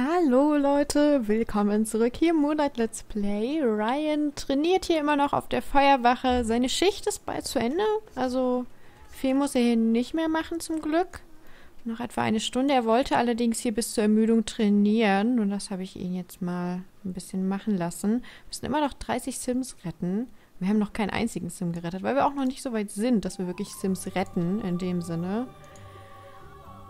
Hallo Leute, willkommen zurück hier im Monat Let's Play. Ryan trainiert hier immer noch auf der Feuerwache. Seine Schicht ist bald zu Ende, also viel muss er hier nicht mehr machen zum Glück. Noch etwa eine Stunde. Er wollte allerdings hier bis zur Ermüdung trainieren und das habe ich ihn jetzt mal ein bisschen machen lassen. Wir müssen immer noch 30 Sims retten. Wir haben noch keinen einzigen Sim gerettet, weil wir auch noch nicht so weit sind, dass wir wirklich Sims retten in dem Sinne.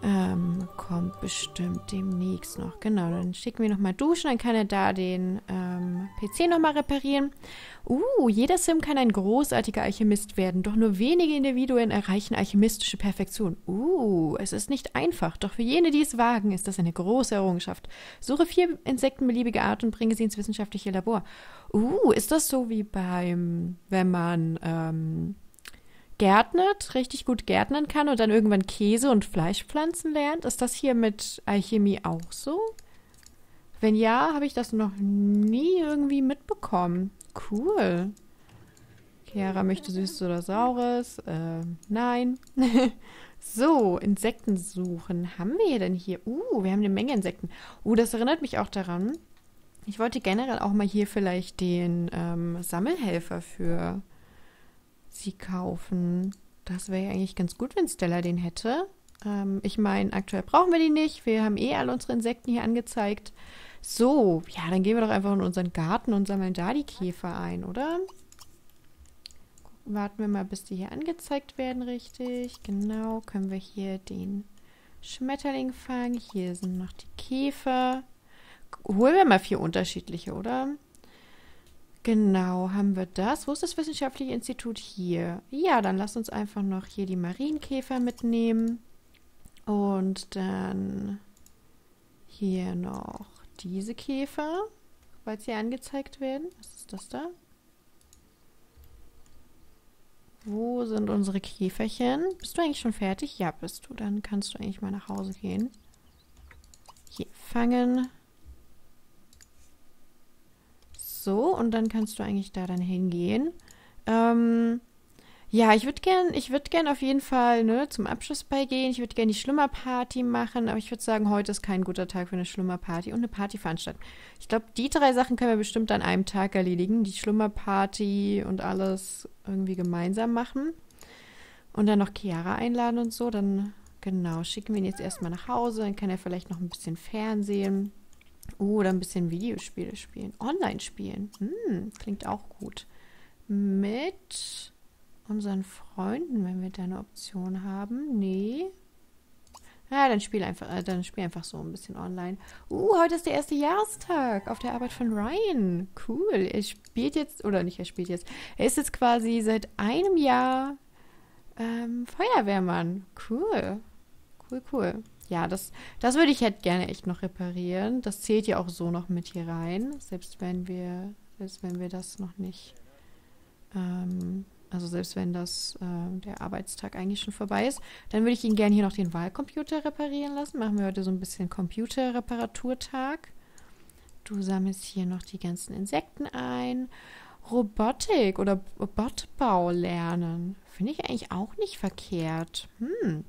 Ähm, kommt bestimmt demnächst noch. Genau, dann schicken wir nochmal duschen, dann kann er da den ähm, PC nochmal reparieren. Uh, jeder Sim kann ein großartiger Alchemist werden, doch nur wenige Individuen erreichen alchemistische Perfektion. Uh, es ist nicht einfach, doch für jene, die es wagen, ist das eine große Errungenschaft. Suche vier Insekten beliebiger Art und bringe sie ins wissenschaftliche Labor. Uh, ist das so wie beim, wenn man, ähm, gärtnet, richtig gut gärtnern kann und dann irgendwann Käse und Fleischpflanzen lernt. Ist das hier mit Alchemie auch so? Wenn ja, habe ich das noch nie irgendwie mitbekommen. Cool. Chiara möchte Süßes oder Saures. Äh, nein. so, Insekten suchen. Haben wir denn hier? Uh, wir haben eine Menge Insekten. Uh, das erinnert mich auch daran. Ich wollte generell auch mal hier vielleicht den ähm, Sammelhelfer für sie kaufen. Das wäre ja eigentlich ganz gut, wenn Stella den hätte. Ähm, ich meine, aktuell brauchen wir die nicht. Wir haben eh alle unsere Insekten hier angezeigt. So, ja, dann gehen wir doch einfach in unseren Garten und sammeln da die Käfer ein, oder? Warten wir mal, bis die hier angezeigt werden, richtig. Genau, können wir hier den Schmetterling fangen. Hier sind noch die Käfer. Holen wir mal vier unterschiedliche, oder? Genau, haben wir das. Wo ist das Wissenschaftliche Institut? Hier. Ja, dann lass uns einfach noch hier die Marienkäfer mitnehmen. Und dann hier noch diese Käfer, weil sie angezeigt werden. Was ist das da? Wo sind unsere Käferchen? Bist du eigentlich schon fertig? Ja, bist du. Dann kannst du eigentlich mal nach Hause gehen. Hier, fangen. So, und dann kannst du eigentlich da dann hingehen. Ähm, ja, ich würde gern, ich würde gern auf jeden Fall ne, zum Abschluss beigehen. Ich würde gern die Schlummerparty machen, aber ich würde sagen, heute ist kein guter Tag für eine Schlummerparty und eine Partyveranstaltung. Ich glaube, die drei Sachen können wir bestimmt an einem Tag erledigen. Die Schlummerparty und alles irgendwie gemeinsam machen. Und dann noch Chiara einladen und so. Dann, genau, schicken wir ihn jetzt erstmal nach Hause. Dann kann er vielleicht noch ein bisschen Fernsehen. Oh, oder ein bisschen Videospiele spielen. Online spielen. Hm, klingt auch gut. Mit unseren Freunden, wenn wir da eine Option haben. Nee. Ja, dann spiel einfach, äh, dann spiel einfach so ein bisschen online. Uh, heute ist der erste Jahrestag auf der Arbeit von Ryan. Cool. Er spielt jetzt, oder nicht, er spielt jetzt. Er ist jetzt quasi seit einem Jahr ähm, Feuerwehrmann. Cool. Cool, cool ja, das, das würde ich halt gerne echt noch reparieren. Das zählt ja auch so noch mit hier rein, selbst wenn wir, selbst wenn wir das noch nicht, ähm, also selbst wenn das äh, der Arbeitstag eigentlich schon vorbei ist, dann würde ich ihn gerne hier noch den Wahlcomputer reparieren lassen. Machen wir heute so ein bisschen Computerreparaturtag. Du sammelst hier noch die ganzen Insekten ein. Robotik oder Robotbau lernen. Finde ich eigentlich auch nicht verkehrt. Hm,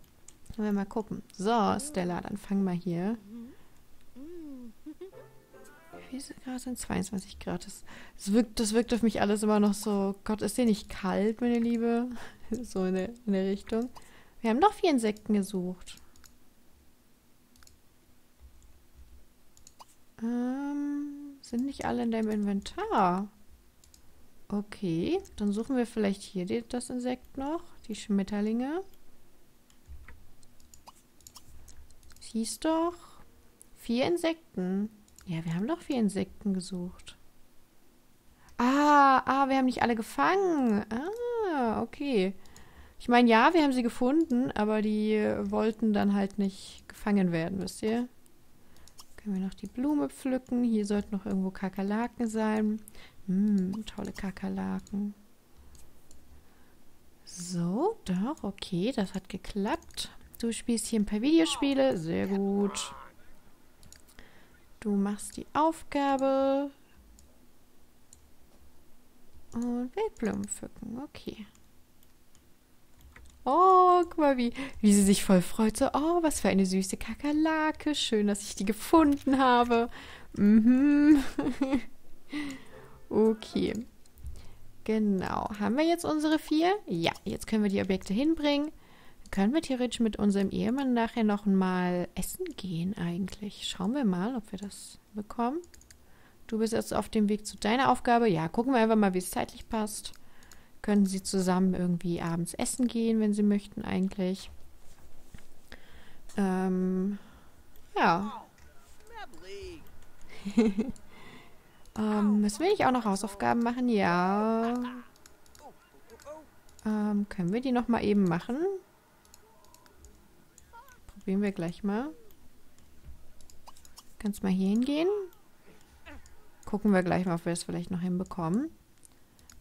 können wir mal gucken. So, Stella, dann fang mal hier. Wie es gerade? Sind 22 Grad. Das, das, wirkt, das wirkt auf mich alles immer noch so. Gott, ist dir nicht kalt, meine Liebe? so in der, in der Richtung. Wir haben noch vier Insekten gesucht. Ähm, sind nicht alle in deinem Inventar? Okay, dann suchen wir vielleicht hier die, das Insekt noch, die Schmetterlinge. Hieß doch vier Insekten. Ja, wir haben doch vier Insekten gesucht. Ah, ah, wir haben nicht alle gefangen. Ah, okay. Ich meine, ja, wir haben sie gefunden, aber die wollten dann halt nicht gefangen werden, wisst ihr? Können wir noch die Blume pflücken. Hier sollten noch irgendwo Kakerlaken sein. Hm, tolle Kakerlaken. So, doch, okay, das hat geklappt. Du spielst hier ein paar Videospiele. Sehr gut. Du machst die Aufgabe. Und Wildblumen pflücken. Okay. Oh, guck mal, wie, wie sie sich voll freut. So, oh, was für eine süße Kakerlake. Schön, dass ich die gefunden habe. Mhm. okay. Genau. Haben wir jetzt unsere vier? Ja, jetzt können wir die Objekte hinbringen. Können wir theoretisch mit unserem Ehemann nachher noch mal essen gehen eigentlich? Schauen wir mal, ob wir das bekommen. Du bist jetzt auf dem Weg zu deiner Aufgabe. Ja, gucken wir einfach mal, wie es zeitlich passt. Können sie zusammen irgendwie abends essen gehen, wenn sie möchten eigentlich. Ähm, ja. ähm, müssen wir nicht auch noch Hausaufgaben machen? Ja. Ähm, können wir die noch mal eben machen? Probieren wir gleich mal. Kannst mal hier hingehen. Gucken wir gleich mal, ob wir es vielleicht noch hinbekommen.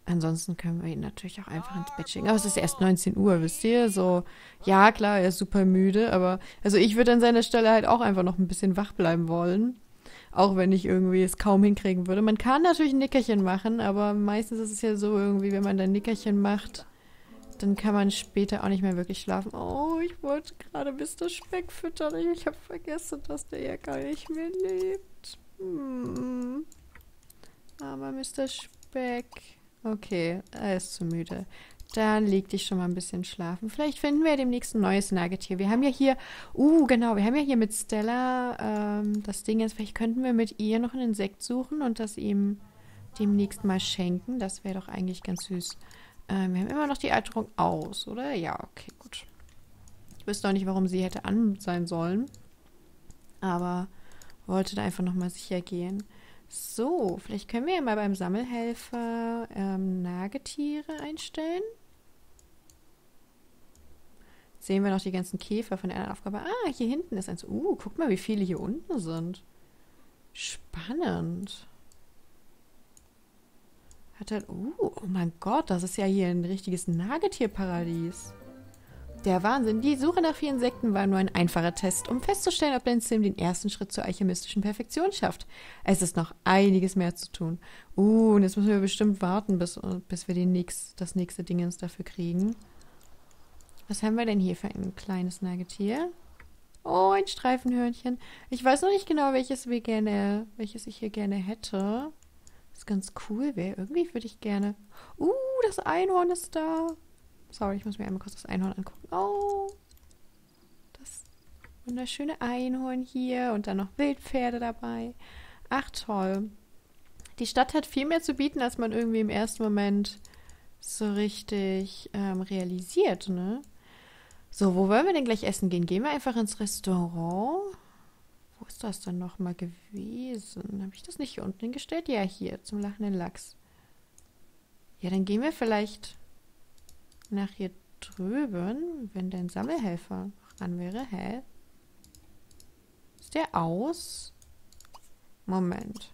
Ansonsten können wir ihn natürlich auch einfach ins Bett schicken. Aber es ist erst 19 Uhr, wisst ihr? So, ja, klar, er ist super müde, aber also ich würde an seiner Stelle halt auch einfach noch ein bisschen wach bleiben wollen. Auch wenn ich irgendwie es kaum hinkriegen würde. Man kann natürlich ein Nickerchen machen, aber meistens ist es ja so irgendwie, wenn man dann Nickerchen macht, dann kann man später auch nicht mehr wirklich schlafen. Oh, ich wollte gerade Mr. Speck füttern. Ich habe vergessen, dass der ja gar nicht mehr lebt. Hm. Aber Mr. Speck. Okay, er ist zu müde. Dann leg dich schon mal ein bisschen schlafen. Vielleicht finden wir demnächst ein neues Nagetier. Wir haben ja hier, uh, genau, wir haben ja hier mit Stella ähm, das Ding ist, vielleicht könnten wir mit ihr noch ein Insekt suchen und das ihm demnächst mal schenken. Das wäre doch eigentlich ganz süß. Ähm, wir haben immer noch die Alterung aus, oder? Ja, okay, gut. Ich wüsste auch nicht, warum sie hätte an sein sollen. Aber wollte da einfach nochmal sicher gehen. So, vielleicht können wir ja mal beim Sammelhelfer ähm, Nagetiere einstellen. Sehen wir noch die ganzen Käfer von der anderen Aufgabe. Ah, hier hinten ist eins. Uh, guck mal, wie viele hier unten sind. Spannend. Hat er. Uh, oh mein Gott, das ist ja hier ein richtiges Nagetierparadies. Der Wahnsinn. Die Suche nach vier Insekten war nur ein einfacher Test, um festzustellen, ob dein Sim den ersten Schritt zur alchemistischen Perfektion schafft. Es ist noch einiges mehr zu tun. Uh, und jetzt müssen wir bestimmt warten, bis, bis wir den nächst, das nächste Dingens dafür kriegen. Was haben wir denn hier für ein kleines Nagetier? Oh, ein Streifenhörnchen. Ich weiß noch nicht genau, welches wir gerne, welches ich hier gerne hätte. Das ganz cool wäre. Irgendwie würde ich gerne. Uh, das Einhorn ist da. Sorry, ich muss mir einmal kurz das Einhorn angucken. Oh, das wunderschöne Einhorn hier und dann noch Wildpferde dabei. Ach toll. Die Stadt hat viel mehr zu bieten, als man irgendwie im ersten Moment so richtig ähm, realisiert, ne? So, wo wollen wir denn gleich essen gehen? Gehen wir einfach ins Restaurant? Ist das denn nochmal gewesen? Habe ich das nicht hier unten hingestellt? Ja, hier, zum lachenden Lachs. Ja, dann gehen wir vielleicht nach hier drüben, wenn dein Sammelhelfer noch an wäre. Hä? Ist der aus? Moment.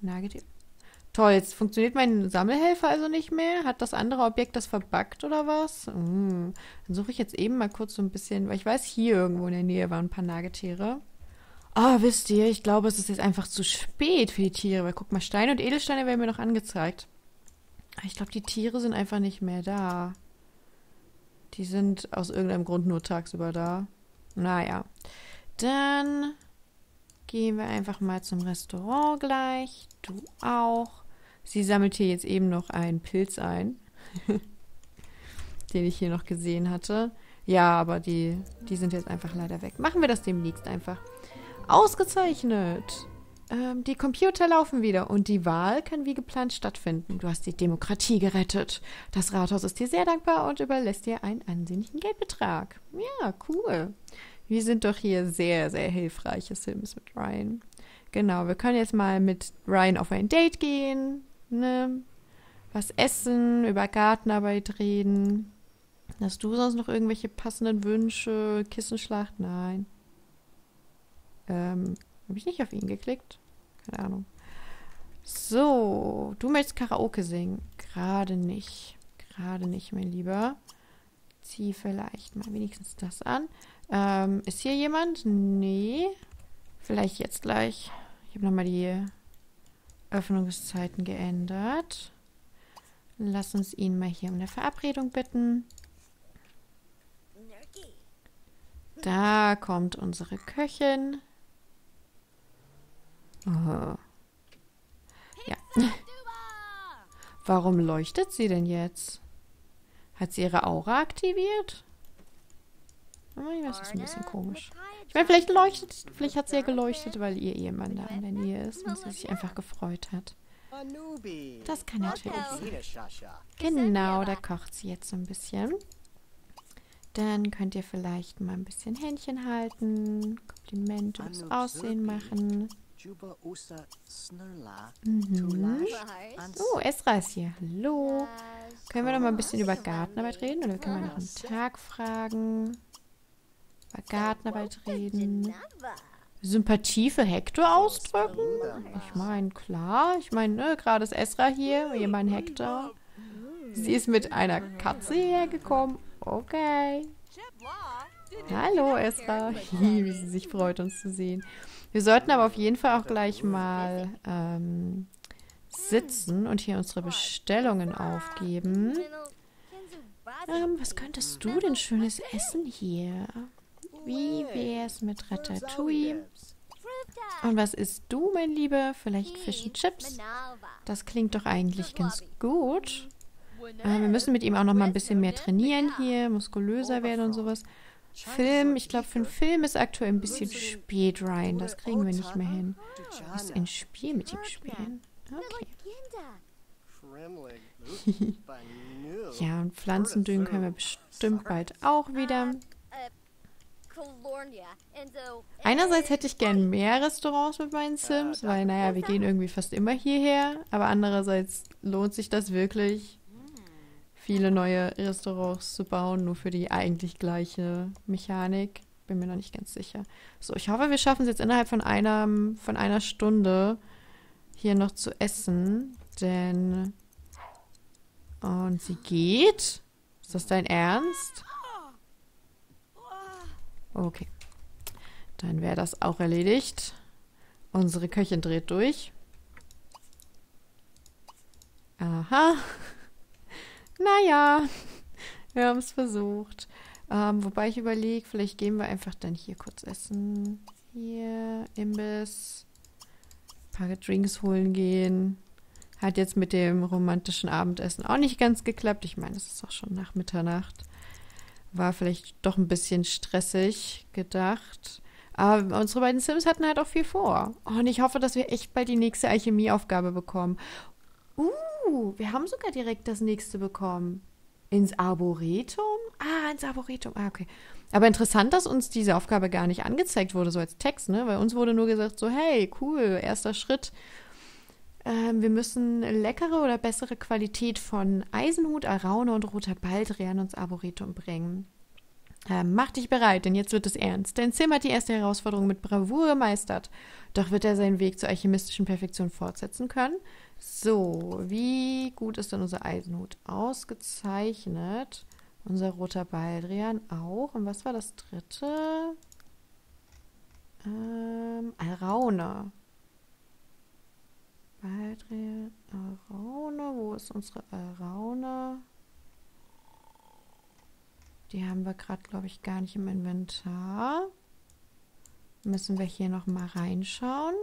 Nagetier. Toll, jetzt funktioniert mein Sammelhelfer also nicht mehr. Hat das andere Objekt das verbuggt oder was? Mm. Dann suche ich jetzt eben mal kurz so ein bisschen, weil ich weiß, hier irgendwo in der Nähe waren ein paar Nagetiere. Ah, oh, wisst ihr, ich glaube, es ist jetzt einfach zu spät für die Tiere, weil guck mal, Steine und Edelsteine werden mir noch angezeigt. Ich glaube, die Tiere sind einfach nicht mehr da. Die sind aus irgendeinem Grund nur tagsüber da. Naja. Dann gehen wir einfach mal zum Restaurant gleich. Du auch. Sie sammelt hier jetzt eben noch einen Pilz ein, den ich hier noch gesehen hatte. Ja, aber die, die sind jetzt einfach leider weg. Machen wir das demnächst einfach. Ausgezeichnet. Ähm, die Computer laufen wieder und die Wahl kann wie geplant stattfinden. Du hast die Demokratie gerettet. Das Rathaus ist dir sehr dankbar und überlässt dir einen ansehnlichen Geldbetrag. Ja, cool. Wir sind doch hier sehr, sehr hilfreiche Sims mit Ryan. Genau, wir können jetzt mal mit Ryan auf ein Date gehen, ne? Was essen, über Gartenarbeit reden. Hast du sonst noch irgendwelche passenden Wünsche? Kissenschlacht? Nein. Ähm, habe ich nicht auf ihn geklickt? Keine Ahnung. So, du möchtest Karaoke singen. Gerade nicht. Gerade nicht, mein Lieber. Zieh vielleicht mal wenigstens das an. Ähm, ist hier jemand? Nee. Vielleicht jetzt gleich. Ich habe nochmal die Öffnungszeiten geändert. Lass uns ihn mal hier um eine Verabredung bitten. Da kommt unsere Köchin. Oh. Ja. Warum leuchtet sie denn jetzt? Hat sie ihre Aura aktiviert? Oh, das ist ein bisschen komisch. Ich meine, vielleicht leuchtet, vielleicht hat sie ja geleuchtet, weil ihr Ehemann da in der Nähe ist und sie sich einfach gefreut hat. Das kann natürlich sein. Genau, da kocht sie jetzt so ein bisschen. Dann könnt ihr vielleicht mal ein bisschen Händchen halten, Komplimente übers Aussehen machen. Mhm. Oh, Esra ist hier. Hallo. Können wir noch mal ein bisschen über Gartenarbeit reden oder können wir noch einen Tag fragen? Über Gartenarbeit reden. Sympathie für Hector ausdrücken? Ich meine, klar. Ich meine, ne, gerade ist Esra hier, Mann Hector. Sie ist mit einer Katze hergekommen. Okay. Hallo, Esra. Wie sie sich freut, uns zu sehen. Wir sollten aber auf jeden Fall auch gleich mal ähm, sitzen und hier unsere Bestellungen aufgeben. Ähm, was könntest du denn schönes essen hier? Wie wär's mit Ratatouille? Und was isst du, mein Lieber? Vielleicht Fish and Chips? Das klingt doch eigentlich ganz gut. Äh, wir müssen mit ihm auch noch mal ein bisschen mehr trainieren hier, muskulöser werden und sowas. Film, ich glaube, für einen Film ist aktuell ein bisschen spät, Ryan. Das kriegen wir nicht mehr hin. Musst ein Spiel mit ihm spielen. Okay. ja, und Pflanzendüngen können wir bestimmt bald auch wieder. Einerseits hätte ich gern mehr Restaurants mit meinen Sims, weil, naja, wir gehen irgendwie fast immer hierher. Aber andererseits lohnt sich das wirklich, viele neue Restaurants zu bauen, nur für die eigentlich gleiche Mechanik. Bin mir noch nicht ganz sicher. So, ich hoffe, wir schaffen es jetzt innerhalb von einer, von einer Stunde hier noch zu essen, denn... Und sie geht? Ist das dein Ernst? Okay. Dann wäre das auch erledigt. Unsere Köchin dreht durch. Aha. naja, wir haben es versucht. Ähm, wobei ich überlege, vielleicht gehen wir einfach dann hier kurz essen. Hier, Imbiss. Ein paar Drinks holen gehen. Hat jetzt mit dem romantischen Abendessen auch nicht ganz geklappt. Ich meine, es ist auch schon nach Mitternacht. War vielleicht doch ein bisschen stressig gedacht. Aber unsere beiden Sims hatten halt auch viel vor. Und ich hoffe, dass wir echt bald die nächste Alchemieaufgabe bekommen. Uh, wir haben sogar direkt das nächste bekommen. Ins Arboretum? Ah, ins Arboretum. Ah, okay. Aber interessant, dass uns diese Aufgabe gar nicht angezeigt wurde, so als Text, ne? Weil uns wurde nur gesagt, so, hey, cool, erster Schritt. Ähm, wir müssen leckere oder bessere Qualität von Eisenhut, Araune und roter Baldrian ins Arboretum bringen. Ähm, mach dich bereit, denn jetzt wird es ernst. Dein Sim hat die erste Herausforderung mit Bravour gemeistert. Doch wird er seinen Weg zur alchemistischen Perfektion fortsetzen können? So, wie gut ist denn unser Eisenhut? Ausgezeichnet. Unser roter Baldrian auch. Und was war das dritte? Ähm, Araune. Baldrian, Araune. Wo ist unsere Araune? Die haben wir gerade, glaube ich, gar nicht im Inventar. Müssen wir hier noch mal reinschauen.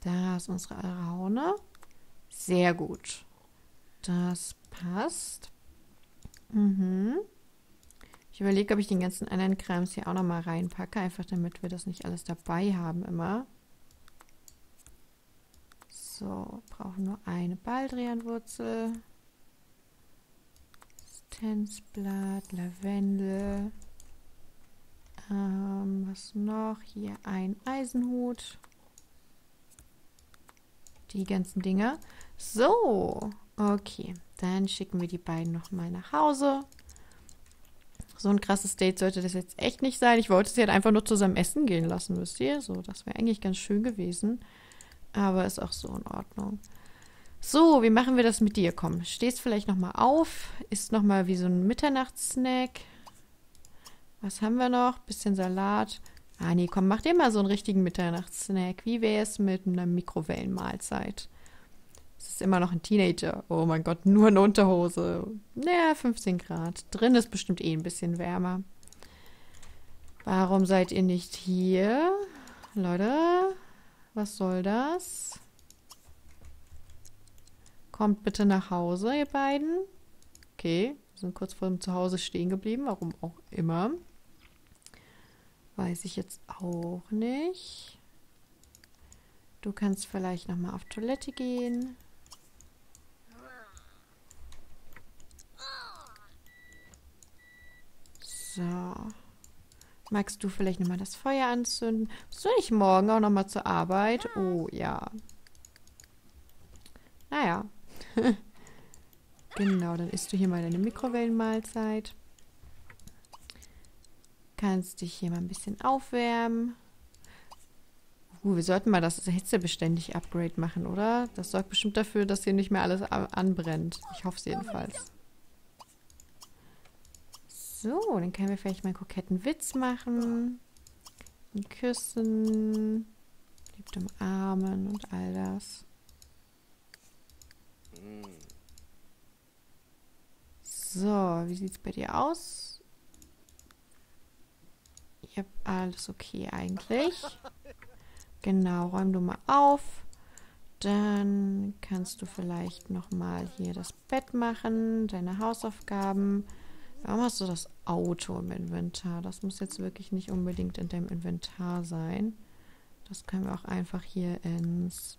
Da ist unsere Araune. Sehr gut. Das passt. Mhm. Ich überlege, ob ich den ganzen anderen Krams hier auch noch mal reinpacke, einfach damit wir das nicht alles dabei haben immer. So, brauchen nur eine Baldrianwurzel. Stenzblatt, Lavendel. Ähm, was noch? Hier ein Eisenhut. Die ganzen Dinger. So, okay. Dann schicken wir die beiden nochmal nach Hause. So ein krasses Date sollte das jetzt echt nicht sein. Ich wollte sie halt einfach nur zusammen essen gehen lassen, wisst ihr? So, das wäre eigentlich ganz schön gewesen. Aber ist auch so in Ordnung. So, wie machen wir das mit dir? Komm, stehst vielleicht nochmal auf, isst nochmal wie so ein Mitternachtssnack. Was haben wir noch? Bisschen Salat. Ah, nee, komm, mach dir mal so einen richtigen Mitternachtssnack. Wie wäre es mit einer Mikrowellenmahlzeit? Es ist immer noch ein Teenager. Oh mein Gott, nur eine Unterhose. Naja, 15 Grad. Drin ist bestimmt eh ein bisschen wärmer. Warum seid ihr nicht hier? Leute, was soll das? Kommt bitte nach Hause, ihr beiden. Okay, wir sind kurz vor dem Zuhause stehen geblieben, warum auch immer. Weiß ich jetzt auch nicht. Du kannst vielleicht noch mal auf Toilette gehen. So. Magst du vielleicht noch mal das Feuer anzünden? Musst du nicht morgen auch noch mal zur Arbeit? Oh, ja. Naja. genau, dann isst du hier mal deine Mikrowellenmahlzeit. Kannst dich hier mal ein bisschen aufwärmen. Uh, wir sollten mal das Hitzebeständig Upgrade machen, oder? Das sorgt bestimmt dafür, dass hier nicht mehr alles anbrennt. Ich hoffe es jedenfalls. So, dann können wir vielleicht mal einen koketten Witz machen. Und küssen. Liebt umarmen und all das. So, wie sieht es bei dir aus? Ja, alles okay eigentlich. Genau, räum du mal auf. Dann kannst du vielleicht noch mal hier das Bett machen, deine Hausaufgaben. Warum hast du das Auto im Inventar? Das muss jetzt wirklich nicht unbedingt in deinem Inventar sein. Das können wir auch einfach hier ins,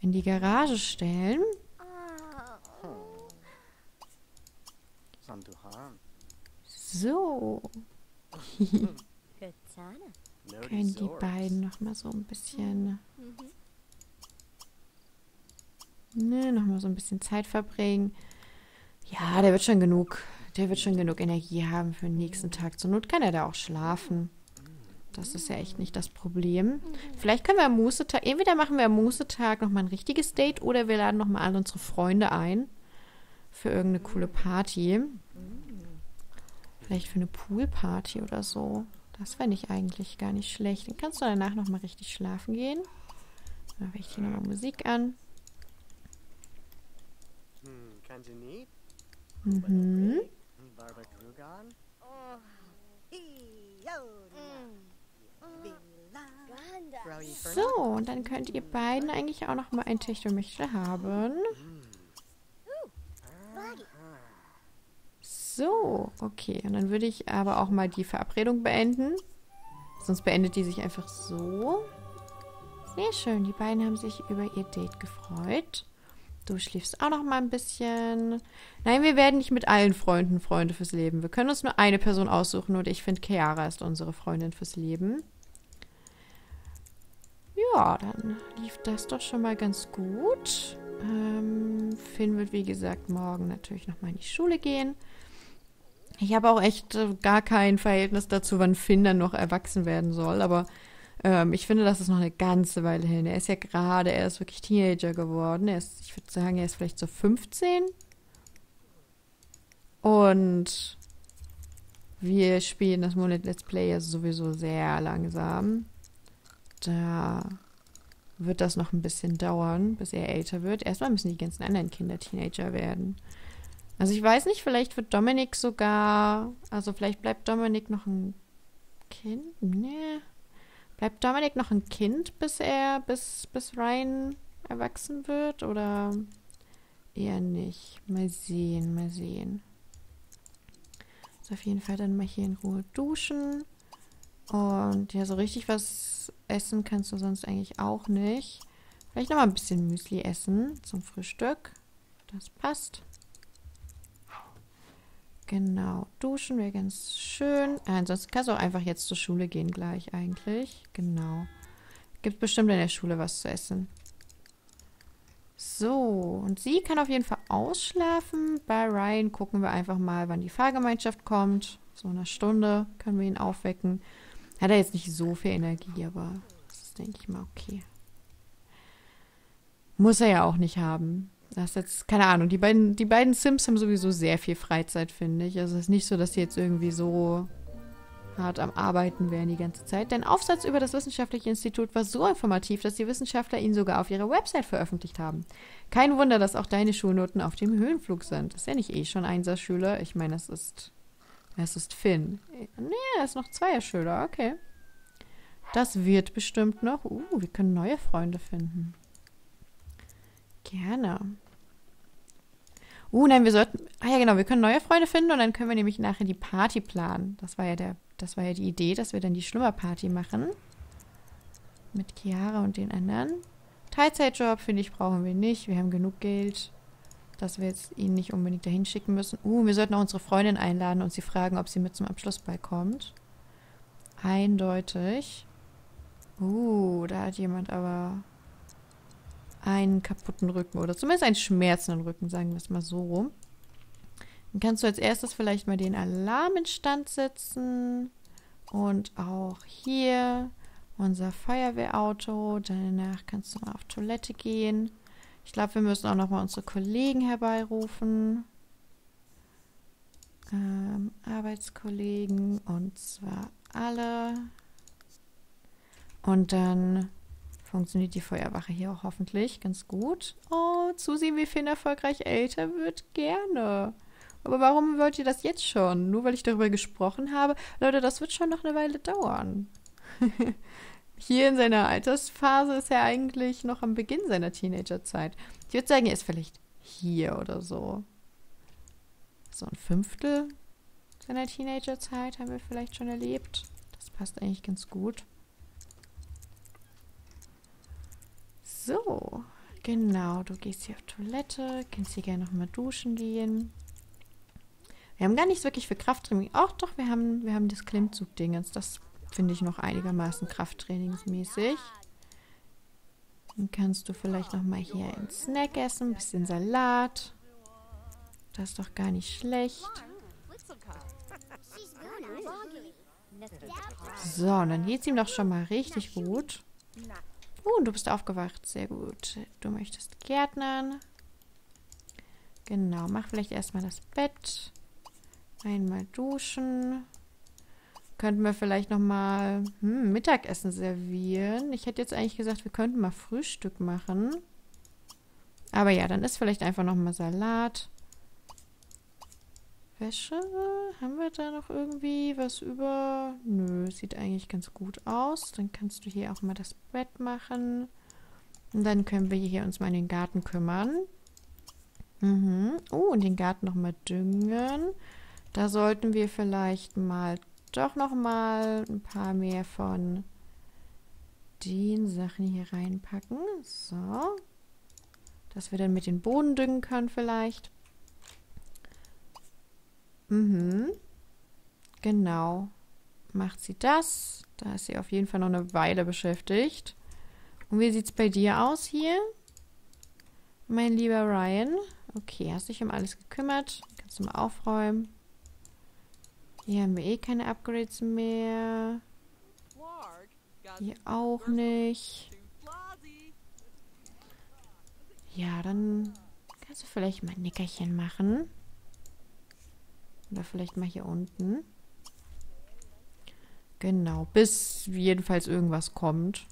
in die Garage stellen. So. Können die beiden noch mal so ein bisschen... Ne, noch mal so ein bisschen Zeit verbringen. Ja, der wird schon genug, der wird schon genug Energie haben für den nächsten Tag. Zur Not kann er da auch schlafen. Das ist ja echt nicht das Problem. Vielleicht können wir am Mußetag, entweder machen wir am Mußetag nochmal ein richtiges Date oder wir laden nochmal alle unsere Freunde ein für irgendeine coole Party. Vielleicht für eine Poolparty oder so. Das fände ich eigentlich gar nicht schlecht. Dann kannst du danach nochmal richtig schlafen gehen. Dann mache ich hier nochmal Musik an. Mhm. So, und dann könnt ihr beiden eigentlich auch noch mal ein Techtelmechtel haben. So, okay. Und dann würde ich aber auch mal die Verabredung beenden. Sonst beendet die sich einfach so. Sehr schön. Die beiden haben sich über ihr Date gefreut. Du schläfst auch noch mal ein bisschen. Nein, wir werden nicht mit allen Freunden Freunde fürs Leben. Wir können uns nur eine Person aussuchen und ich finde, Chiara ist unsere Freundin fürs Leben. Ja, dann lief das doch schon mal ganz gut. Ähm, Finn wird, wie gesagt, morgen natürlich noch mal in die Schule gehen. Ich habe auch echt äh, gar kein Verhältnis dazu, wann Finn dann noch erwachsen werden soll. Aber ähm, ich finde, das ist noch eine ganze Weile hin. Er ist ja gerade, er ist wirklich Teenager geworden. Er ist, ich würde sagen, er ist vielleicht so 15. Und wir spielen das Monat Let's Play ja sowieso sehr langsam. Da wird das noch ein bisschen dauern, bis er älter wird. Erstmal müssen die ganzen anderen Kinder Teenager werden. Also ich weiß nicht, vielleicht wird Dominik sogar, also vielleicht bleibt Dominik noch ein Kind? Nee. Bleibt Dominik noch ein Kind, bis er, bis, bis Ryan erwachsen wird? Oder eher nicht? Mal sehen, mal sehen. Also auf jeden Fall dann mal hier in Ruhe duschen. Und ja, so richtig was essen kannst du sonst eigentlich auch nicht. Vielleicht noch mal ein bisschen Müsli essen zum Frühstück. Das passt. Genau, duschen wäre ganz schön. Ansonsten kannst du auch einfach jetzt zur Schule gehen gleich eigentlich. Genau. Gibt bestimmt in der Schule was zu essen. So, und sie kann auf jeden Fall ausschlafen. Bei Ryan gucken wir einfach mal, wann die Fahrgemeinschaft kommt. So eine Stunde können wir ihn aufwecken. Hat er jetzt nicht so viel Energie, aber das ist, denke ich mal, okay. Muss er ja auch nicht haben. Das ist jetzt, keine Ahnung, die beiden, die beiden Sims haben sowieso sehr viel Freizeit, finde ich. Also es ist nicht so, dass sie jetzt irgendwie so hart am Arbeiten wären die ganze Zeit. Dein Aufsatz über das Wissenschaftliche Institut war so informativ, dass die Wissenschaftler ihn sogar auf ihrer Website veröffentlicht haben. Kein Wunder, dass auch deine Schulnoten auf dem Höhenflug sind. Ist ja nicht eh schon Einserschüler. Ich meine, es ist. Es ist Finn. Nee, er ist noch Zweierschüler. Okay. Das wird bestimmt noch. Uh, wir können neue Freunde finden. Gerne. Uh, nein, wir sollten. Ah ja, genau, wir können neue Freunde finden und dann können wir nämlich nachher die Party planen. Das war ja der, das war ja die Idee, dass wir dann die Schlummerparty machen. Mit Chiara und den anderen. Teilzeitjob, finde ich, brauchen wir nicht. Wir haben genug Geld, dass wir jetzt ihn nicht unbedingt dahin schicken müssen. Uh, wir sollten auch unsere Freundin einladen und sie fragen, ob sie mit zum Abschlussball kommt. Eindeutig. Uh, da hat jemand aber einen kaputten Rücken oder zumindest einen schmerzenden Rücken, sagen wir es mal so rum. Dann kannst du als erstes vielleicht mal den Alarm in Stand setzen und auch hier unser Feuerwehrauto. Danach kannst du mal auf Toilette gehen. Ich glaube, wir müssen auch noch mal unsere Kollegen herbeirufen. Ähm, Arbeitskollegen und zwar alle. Und dann funktioniert die Feuerwache hier auch hoffentlich ganz gut. Oh, zusehen, wie Finn erfolgreich älter wird, gerne. Aber warum wollt ihr das jetzt schon? Nur weil ich darüber gesprochen habe? Leute, das wird schon noch eine Weile dauern. Hier in seiner Altersphase ist er eigentlich noch am Beginn seiner Teenagerzeit. Ich würde sagen, er ist vielleicht hier oder so. So ein Fünftel seiner Teenagerzeit haben wir vielleicht schon erlebt. Das passt eigentlich ganz gut. So, genau. Du gehst hier auf Toilette, kannst hier gerne nochmal duschen gehen. Wir haben gar nichts wirklich für Krafttraining. Auch doch, wir haben, wir haben das Klimmzug-Dingens. Das finde ich noch einigermaßen krafttrainingsmäßig. Dann kannst du vielleicht nochmal hier einen Snack essen, ein bisschen Salat. Das ist doch gar nicht schlecht. So, und dann geht es ihm doch schon mal richtig gut. Uh, du bist aufgewacht. Sehr gut. Du möchtest Gärtnern. Genau, mach vielleicht erstmal das Bett. Einmal duschen. Könnten wir vielleicht nochmal hm, Mittagessen servieren. Ich hätte jetzt eigentlich gesagt, wir könnten mal Frühstück machen. Aber ja, dann ist vielleicht einfach nochmal Salat. Wäsche? Haben wir da noch irgendwie was über? Nö, sieht eigentlich ganz gut aus. Dann kannst du hier auch mal das Bett machen. Und dann können wir hier uns mal in den Garten kümmern. Mhm. Oh, und den Garten nochmal düngen. Da sollten wir vielleicht mal doch nochmal ein paar mehr von den Sachen hier reinpacken. So. Dass wir dann mit den Boden düngen können vielleicht. Mhm. Genau. Macht sie das. Da ist sie auf jeden Fall noch eine Weile beschäftigt. Und wie sieht es bei dir aus hier? Mein lieber Ryan. Okay, hast dich um alles gekümmert. Kannst du mal aufräumen. Hier haben wir eh keine Upgrades mehr. Hier auch nicht. Ja, dann kannst du vielleicht mal ein Nickerchen machen. Oder vielleicht mal hier unten. Genau, bis jedenfalls irgendwas kommt.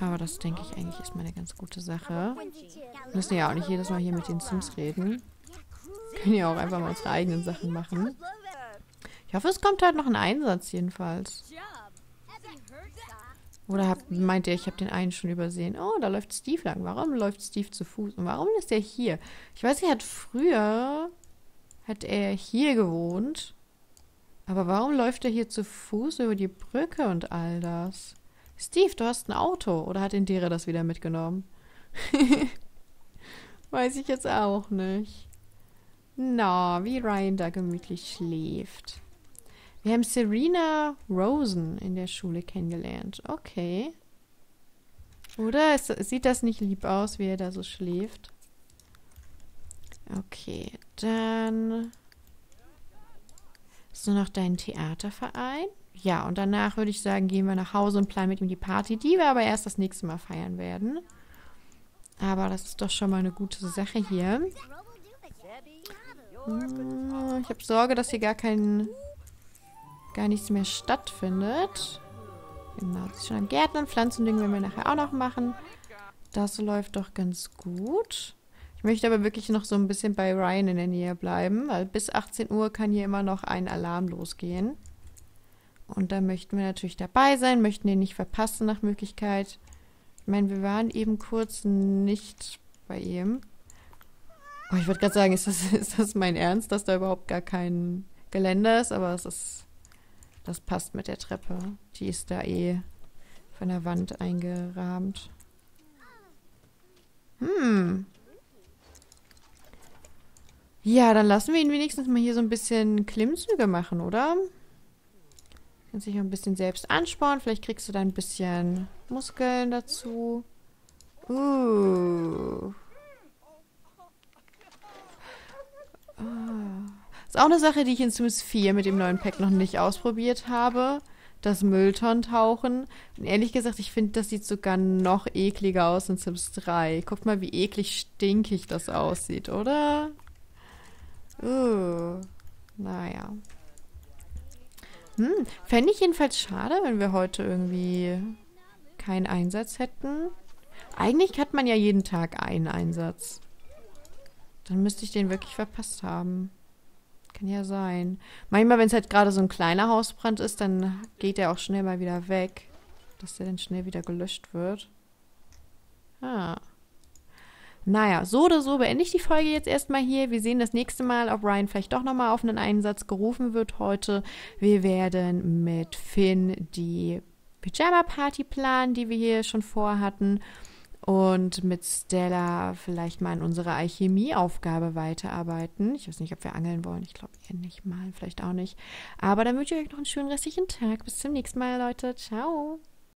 Aber das denke ich eigentlich ist mal eine ganz gute Sache. Wir müssen ja auch nicht jedes Mal hier mit den Sims reden. Wir können ja auch einfach mal unsere eigenen Sachen machen. Ich hoffe, es kommt halt noch ein Einsatz jedenfalls. Oder hab, meint ihr, ich habe den einen schon übersehen? Oh, da läuft Steve lang. Warum läuft Steve zu Fuß? Und warum ist er hier? Ich weiß, er hat früher hat er hier gewohnt. Aber warum läuft er hier zu Fuß über die Brücke und all das? Steve, du hast ein Auto. Oder hat Indira das wieder mitgenommen? Weiß ich jetzt auch nicht. Na, wie Ryan da gemütlich schläft. Wir haben Serena Rosen in der Schule kennengelernt. Okay. Oder? Es, sieht das nicht lieb aus, wie er da so schläft? Okay, dann hast du noch deinen Theaterverein. Ja, und danach würde ich sagen, gehen wir nach Hause und planen mit ihm die Party, die wir aber erst das nächste Mal feiern werden. Aber das ist doch schon mal eine gute Sache hier. Hm, ich habe Sorge, dass hier gar kein gar nichts mehr stattfindet. Genau, das ist schon am Gärtnern. Pflanzending werden wir nachher auch noch machen. Das läuft doch ganz gut. Ich möchte aber wirklich noch so ein bisschen bei Ryan in der Nähe bleiben, weil bis 18 Uhr kann hier immer noch ein Alarm losgehen. Und da möchten wir natürlich dabei sein, möchten ihn nicht verpassen nach Möglichkeit. Ich meine, wir waren eben kurz nicht bei ihm. Oh, ich wollte gerade sagen, ist das, ist das mein Ernst, dass da überhaupt gar kein Geländer ist, aber es ist. Das passt mit der Treppe. Die ist da eh von der Wand eingerahmt. Hm. Ja, dann lassen wir ihn wenigstens mal hier so ein bisschen Klimmzüge machen, oder? Kannst dich ein bisschen selbst anspornen. Vielleicht kriegst du da ein bisschen Muskeln dazu. Uh. Ah. Ist auch eine Sache, die ich in Sims 4 mit dem neuen Pack noch nicht ausprobiert habe. Das Müllton-Tauchen. Und ehrlich gesagt, ich finde, das sieht sogar noch ekliger aus in Sims 3. Guckt mal, wie eklig stinkig das aussieht, oder? Uh. Naja. Hm, fände ich jedenfalls schade, wenn wir heute irgendwie keinen Einsatz hätten. Eigentlich hat man ja jeden Tag einen Einsatz. Dann müsste ich den wirklich verpasst haben. Kann ja sein. Manchmal, wenn es halt gerade so ein kleiner Hausbrand ist, dann geht der auch schnell mal wieder weg. Dass der dann schnell wieder gelöscht wird. Ah. Naja, so oder so beende ich die Folge jetzt erstmal hier. Wir sehen das nächste Mal, ob Ryan vielleicht doch nochmal auf einen Einsatz gerufen wird heute. Wir werden mit Finn die Pyjama-Party planen, die wir hier schon vorhatten und mit Stella vielleicht mal an unserer Alchemieaufgabe weiterarbeiten. Ich weiß nicht, ob wir angeln wollen. Ich glaube eher nicht mal, vielleicht auch nicht. Aber dann wünsche ich euch noch einen schönen restlichen Tag. Bis zum nächsten Mal, Leute. Ciao.